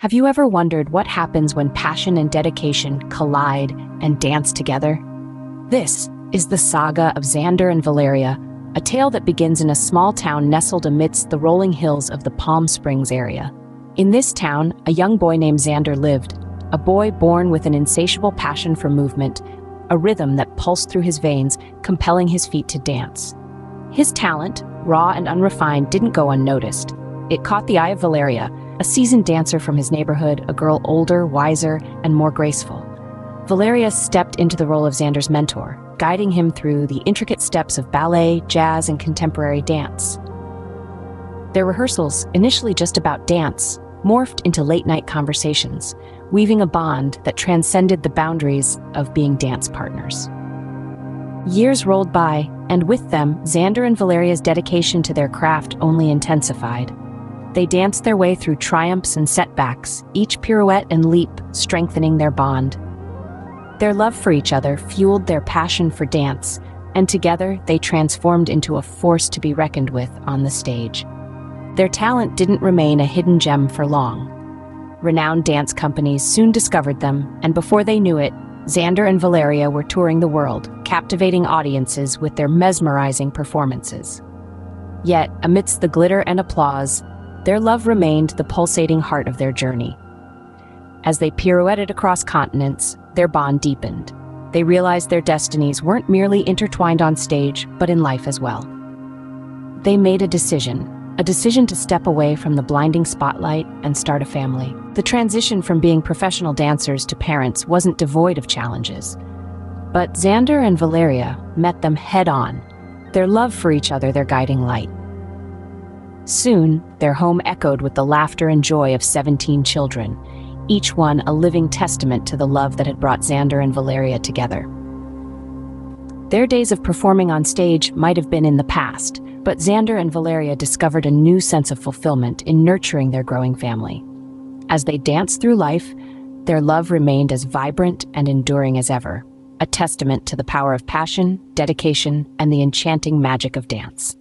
Have you ever wondered what happens when passion and dedication collide and dance together? This is the saga of Zander and Valeria, a tale that begins in a small town nestled amidst the rolling hills of the Palm Springs area. In this town, a young boy named Zander lived, a boy born with an insatiable passion for movement, a rhythm that pulsed through his veins, compelling his feet to dance. His talent, raw and unrefined, didn't go unnoticed. It caught the eye of Valeria, a seasoned dancer from his neighborhood, a girl older, wiser, and more graceful. Valeria stepped into the role of Zander's mentor, guiding him through the intricate steps of ballet, jazz, and contemporary dance. Their rehearsals, initially just about dance, morphed into late night conversations, weaving a bond that transcended the boundaries of being dance partners. Years rolled by, and with them, Zander and Valeria's dedication to their craft only intensified. They danced their way through triumphs and setbacks, each pirouette and leap strengthening their bond. Their love for each other fueled their passion for dance, and together they transformed into a force to be reckoned with on the stage. Their talent didn't remain a hidden gem for long. Renowned dance companies soon discovered them, and before they knew it, Zander and Valeria were touring the world, captivating audiences with their mesmerizing performances. Yet, amidst the glitter and applause, their love remained the pulsating heart of their journey. As they pirouetted across continents, their bond deepened. They realized their destinies weren't merely intertwined on stage, but in life as well. They made a decision, a decision to step away from the blinding spotlight and start a family. The transition from being professional dancers to parents wasn't devoid of challenges. But Zander and Valeria met them head on, their love for each other their guiding light. Soon, their home echoed with the laughter and joy of 17 children, each one a living testament to the love that had brought Zander and Valeria together. Their days of performing on stage might have been in the past, but Zander and Valeria discovered a new sense of fulfillment in nurturing their growing family. As they danced through life, their love remained as vibrant and enduring as ever, a testament to the power of passion, dedication, and the enchanting magic of dance.